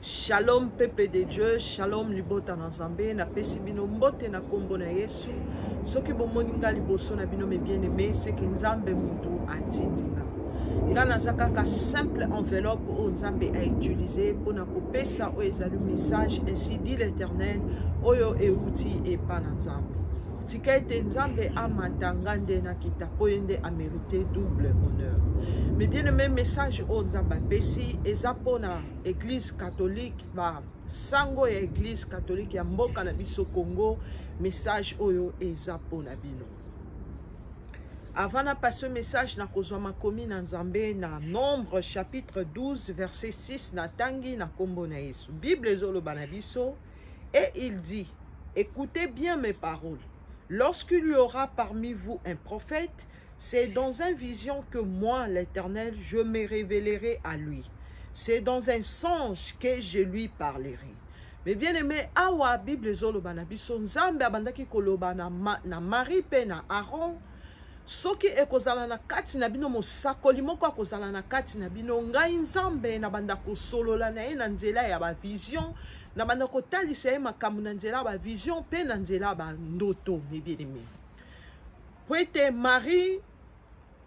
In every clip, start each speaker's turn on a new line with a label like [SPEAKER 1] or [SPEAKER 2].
[SPEAKER 1] Shalom peuple de Dieu, shalom libota na Nzambe, napesi bino mbote na kombo na Yesu. Soki bomoni nga liboso na bino mes bien-aimés, c'est que Nzambe mutu atindi nga. Nga naza kaka simple enveloppe oyo Nzambe a utilisé mpo na kopesa oyo ezali message ainsi dit l'Éternel oyo euti epa na Nzambe. tika ete nzambe amata nga nde nakita mpo ye nde amerite double honneur mais bien aime message oyo nzambe apesi eza mpona eglise catholique ba sango ya eglise catholique ya mboka na biso congo message oyo eza mpo na bino avant na passe message nakozwa makomi na nzambe na nombre chapitre 12 verset 6 natangi na nkombo na yesu bible ezoloba na biso et il dit écoutez bien mes paroles lorsqu'il y aura parmi vous un prophète C'est dans un vision que moi, l'Éternel, je me révélerai à lui. C'est dans un songe que je lui parlerai. Mais bien aimé, awa Bible ezoloba na biso Nzambe abandaki koloba na, ma, na Marie pe na Aaron soki ekozala na kati na bino mosakoli moko akozala na kati na bino ngai Nzambe nabanda kosolola na ye na nzela ya ba vision nabanda kotalisa ye makambo na nzela ya ba vision pe na nzela ya ba ndoto mes bien aimés mpo ete marie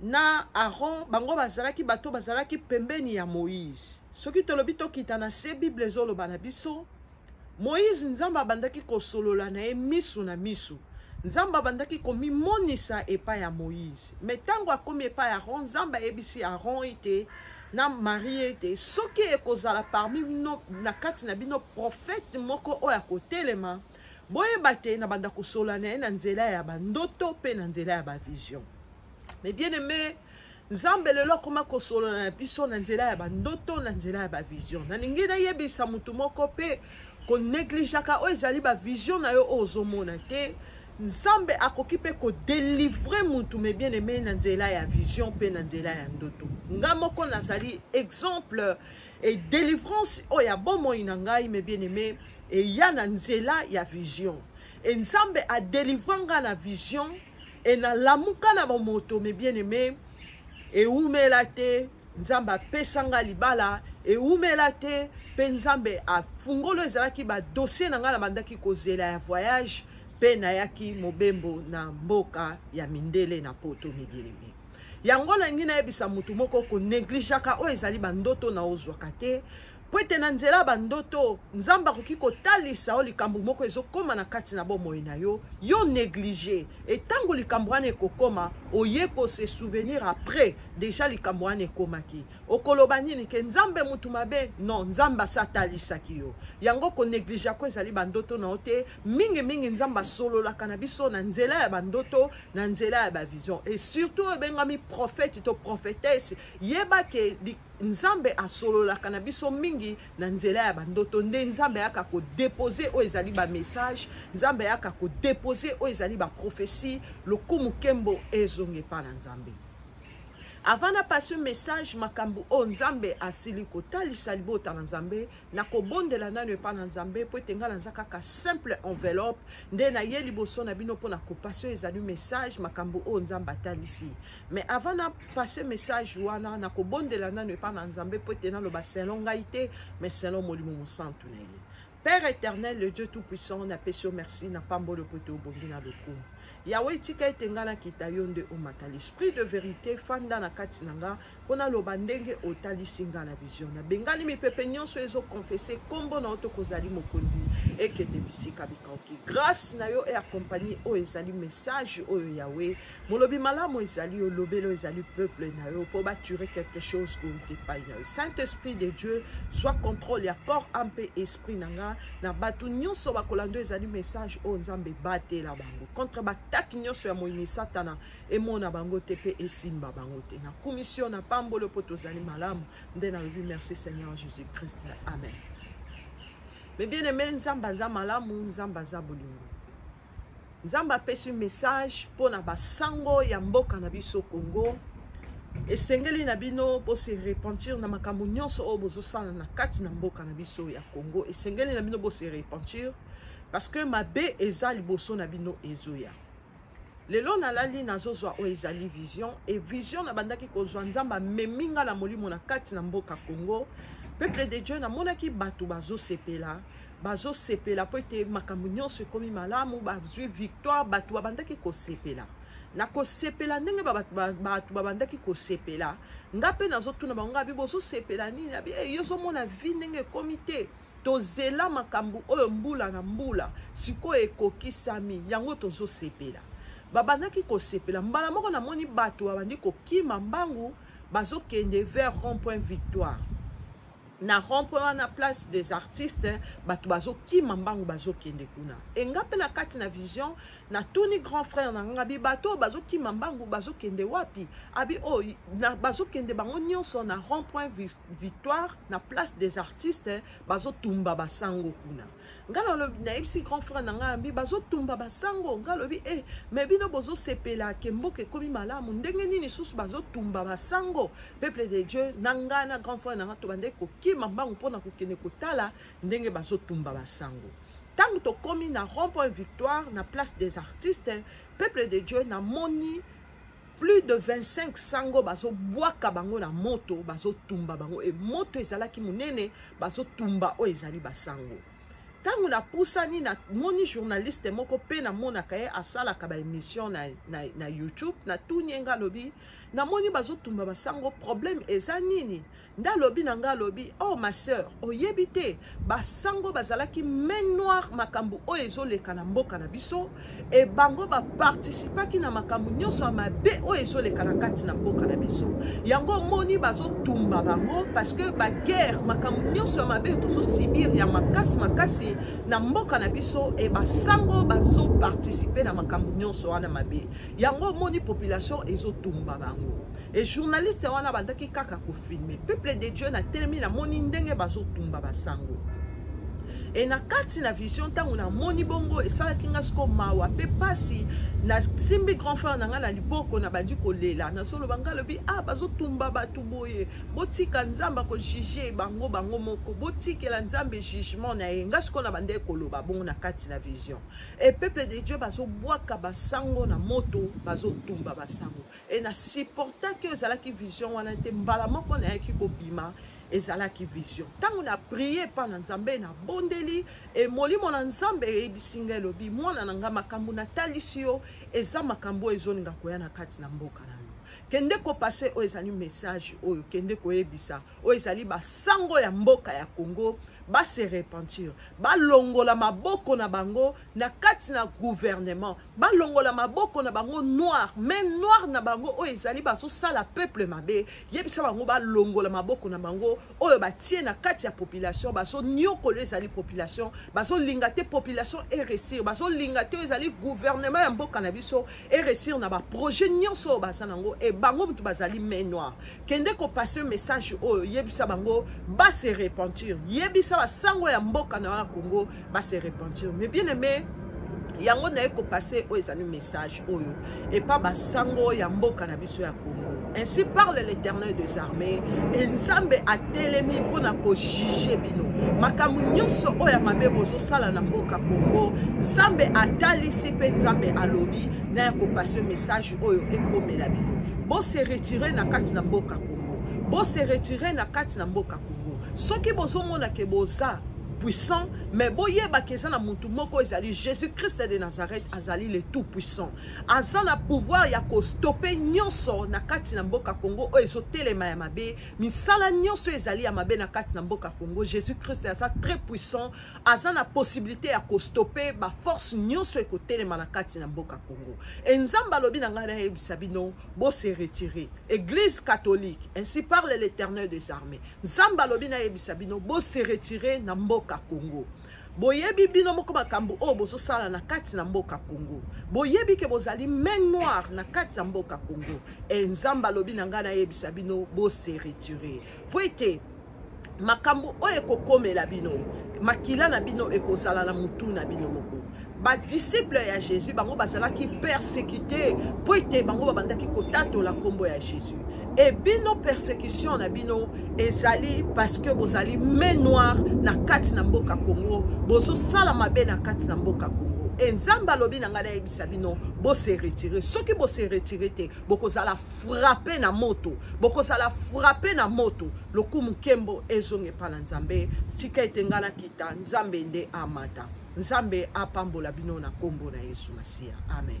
[SPEAKER 1] na aron bango bazalaki bato bazalaki pembeni ya moïse soki tolobi tokita na se bible ezoloba na biso moïse nzambe abandaki kosolola na ye misu na misu nzambe abandaki komimonisa epai ya moïse me ntango akomi epai ya aron nzambe ayebisi aron ete na marie ete soki ekozala parmi bino na kati na bino profete moko oyo akotelema boyeba te na banda kosola na ye na nzela ya bandoto mpe na nzela ya bavision me bien aime nzambe lelo akoma kosolola na biso na nzela ya bandoto na nzela ya bavision nalingi nayebisa motu moko mpe konegligeaka oyo ezali bavision na yo oyo ozomona te nzambe akoki mpe kodelivre motu me bien aime na nzela ya vision mpe na nzela ya ndoto nga moko nazali exemple Et délivrance oyo ya bomoi na ngai mes bien aimé eya na nzela ya vision e nzambe adelivra ngai na vision e nalamuka na bamoto mes bien aimé ewumela te nzambe apesa ngai libala ewumela te mpe nzambe afungolo ezalaki badosie na ngai nabandaki kozela ya voyage mpe nayaki mobembo na mboka ya mindele na poto mes bien aimé yango nalingi nayebisa motu moko konegligeaka oyo ezali bandoto na ozwaka te mpo ete na nzela ya bandoto nzambe akoki kotalisa yo likambo moko ezokóma na kati na bomoi na yo yo neglige etango likambo wana ekokóma oye kose souvenir après deja likambo wana ekómaki okoloba nini ke nzambe motu mabe non nzambe asi atalisaki yo yango koneglige ako ezali bandoto na yo te mingimingi nzambe asololaka na biso na nzela ya bandoto na nzela ya bavision e surtout oyo ebengami prophète to prophetesse yeba ke nzambe asololaka na biso mingi na nzela ya bandoto nde nzambe ayaka kodepose oyo ezali bamessage nzambe ayaka kodepose oyo ezali baprofesi lokumu kembo ezonga epa na nzambe avant na passe message makambo oyo nzambe asili kotalisa libota na nzambe nakobondela nanu epa na nzambe mpo ete ngai naza kaka simple enveloppe nde naye liboso na bino mpo na kopase oyo ezali message makambo oyo nzambe atalisi mais avant na passe message wana nakobondela nanu epa na nzambe mpo ete naloba selon ngai te mais selon molimo mosantu na ye père éternel le dieu tout puissant napesi yo merci na pambolo mpo ete obongi na lokumu yawe etika ete ngai nakita yo nde omata l'esprit de vérité fanda na kati na ngai Mpo naloba ndenge otalisi nga na vision, nabengani mipepe nyonso ezo confesse kombo na yo to kozali mokonzi ekende bisika bikauki. Grace na yo e accompagne oyo ezali message oyo Yahweh molobi malamu ezali yo lobelo ezali peuple na yo mpo ba turer quelque chose kouta epai na yo. Saint Esprit de Dieu soit contrôle ya corps âme mpe esprit na nga na bato nyonso bakolanda oyo ezali message oyo Nzambe batela bango contre ba attaque nyonso ya moyini satana emona bango te pe esimba bango te na kumisi yo na pambolo po tozali malamu nde nalobi merci seigneur jesus christ amen me bien aime nzambe aza malamu nzambe aza bolingo nzambe apesi message mpo na basango ya mboka na biso congo esengeli na bino bose repentir na makambo nyonso oyo bozosala na kati na mboka na biso ya congo esengeli na bino bose repentir parce que mabe eza liboso na bino ezoya lelo nalali nazozwa oyo ezali vision e vision nabandaki kozwa nzambe amemi nga na molimo na kati na mboka congo peuple de dieu namonaki bato bazosepela bazosepela mpo ete makambo nyonso ekomi malamu bazwi victoire bato babandaki kosepela na kosepela ndenge bato babandaki kosepela nga mpe nazotuna bango abi bozosepela nini abi eyo eh, ozomona vi ndenge ekomi te tozela makambo oyo mbula na mbula sikoyo ekokisami yango tozosepela babandaki kosepela mbala moko namoni bato babandi kokima mbangu bazokende vers rond point victoire na rond-point wana place des artistes bato bazokima mbangu bazokende kuna enga mpe na kati na vision natuni grand frère na nga bi bato oyo bazokima mbangu bazokende wapi abi oyo oh, bazokende bango nyonso na rond point victoire na place des artistes bazotumba basango kuna nga nalobi nayebisi grand frère na ngai ambi bazotumba basango nga alobi e eh, me bino bozosepela ke mboka ekomi malamu ndenge nini lisusu bazotumba basango peuple de dieu na ngai na grand frère na ngai tobandaki kokima mbangu mpo na kokende kotala ndenge bazotumba basango Tango tokomi na rond point victoire na place des artistes peuple de Dieu na moni plus de 25 sango bazobwaka bango na moto bazotumba bango e moto ezalaki monene bazotumba oyo ezali basango ntango napusani namoni journaliste moko mpe namonaka ye asalaka baémission na, na, na youtube natuni ye nga alobi namoni bazotumba basango problème eza nini nde alobi na ngai alobi oh ma sœur oyebi te basango bazalaki main noire makambo oyo ezoleka na mboka na biso e bango bapartisipaki na makambo nyonso ya mabe oyo ezoleka na kati na mboka na biso yango omoni bazotumba bango parce que baguerre makambo nyonso ya mabe tozosibir ya makasi makasi na mboka na biso e basango bazopartisipe na makambo nyonso wana mabe yango omoni population ezotumba bango Et journaliste wana bandaki kaka ko filmer. Peuple de Dieu na telemi na moni ndenge bazo tumba basango. Et na kati na vision tango na moni bongo esalaki nga siko mawa pe pasi na simbi grand frère na nga na liboko na bandi kolela na solo banga lobi ah bazo tumba batu boye botika nzamba ko juger bango bango moko botikela nzambe jugement na ye nga siko na bande koloba bongo na kati na vision et peuple de Dieu bazo bwaka basango na moto bazo tumba basango et na supportaki oyo ezalaki vision wana te mbala moko nayaki kobima ezalaki vision ntango na prie epa na nzambe nabondeli e molimo na nzambe eyebisi ngai elobi mwana na ngai makambo natalisi yo eza makambo oyo ezolinga koya na kati na mboka na yo kende kopase oyo ezali message oyo kende koyebisa oyo ezali basango ya mboka ya congo base repentir balongola maboko na bango na kati na gouvernement balongola maboko na bango noir mai noir na bango oyo ezali bazosala peuple mabe yebisa bango balongola maboko na bango oyo batie na kati ya population bazoniokola ezali population bazolinga te population eresir bazolinga te oyo ezali gouvernement ya mboka na biso et réussir na ba projet nyonso oyo baza nango et bango mutu bazali main noir kende ko passer message oyo yebisa bango ba se repentir yebisa ba sango ya mboka na ya Congo ba se repentir mais bien aimé yango naye ko passer oyo ezali message oyo epa ba sango ya mboka na biso ya Congo ainsi parle l'éternel des armées e nzambe atelemi mpo na kojuge bino makambo nyonso oyo ya mabe bozosala na mboka kongo nzambe atalisi mpe nzambe alobi na ya kopasio message oyo ekomela bino bose retire na kati na mboka kongo bose retire na kati na mboka kongo soki bozomona ke boza puissant mais boyebaka eza na motu moko ezali jésus christ de nazareth azali le tout puissant aza na pouvoir ya kostope nyonso na kati na mboka congo oyo ezotelema ya mabe misala nyonso ezali ya mabe na kati na mboka congo jésus christ aza très puissant aza na possibilité ya kostope baforce nyonso ekotelema na kati na mboka congo e nzambe alobi na ngai nayebisa bino bose retire église catholique ainsi parle l'éternel des armées nzambe alobi nayebisa bino bose retire na mboka congo boyebi bino moko makambo oyo bozosala na kati na mboka congo boyebi ke bozali main noire na kati ya mboka congo e eh, nzambe alobi na ngai nayebisa bino bose retire po ete makambo oyo ekokomela bino makila na bino ekozala na motu na bino moko badisiple ya jésus bango bazalaki persécuté mpo ete bango babandaki kotatola nkombo ya jésus e bino persécution na bino ezali parce que bozali main noire na kati na mboka congo bozosala mabe na kati na mboka congo e nzambe alobi na ngai nayebisa bino bose retire soki bose retire te bokozala frappe na moto bokozala frappe na moto lokumu nkembo ezonga epai na nzambe tika ete ngai nakita nzambe nde amata Nzambe apambola bino na kombo na yesu masiya amen.